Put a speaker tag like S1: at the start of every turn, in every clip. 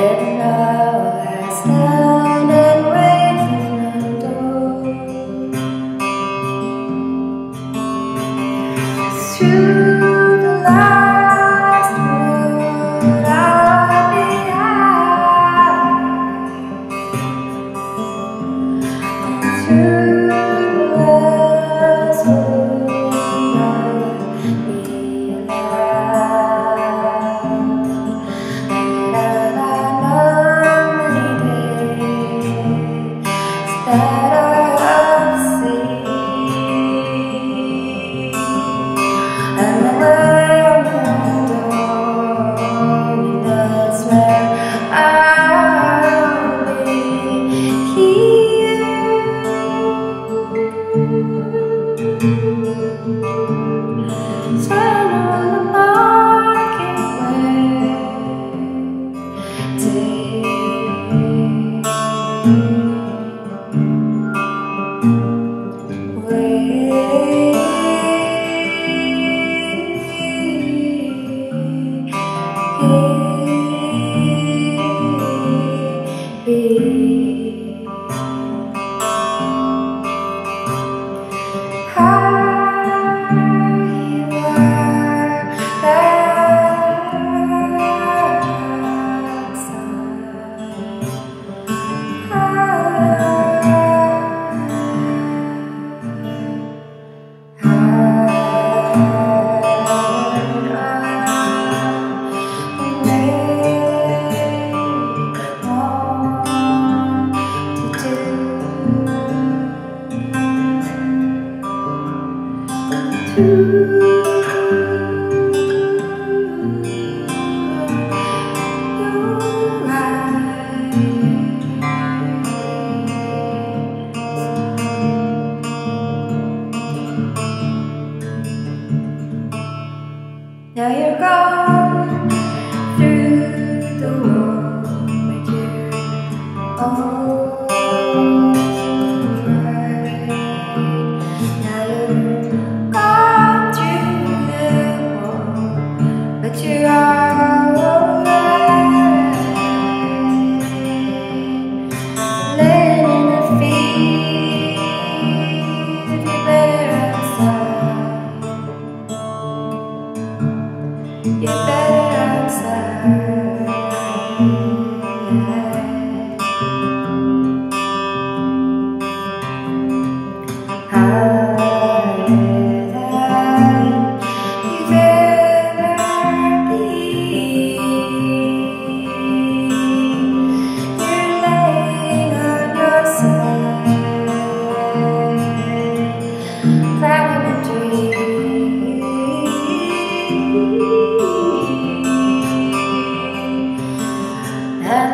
S1: And now I stand and wait Through the last wood I'll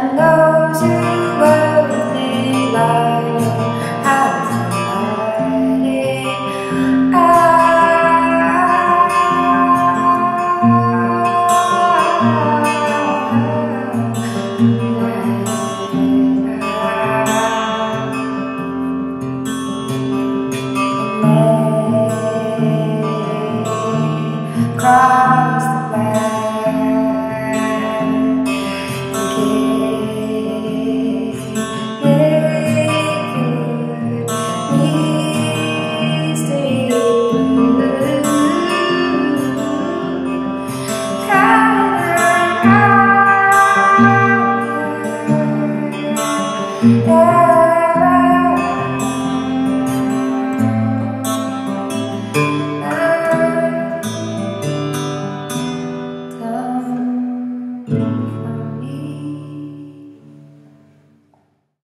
S1: and.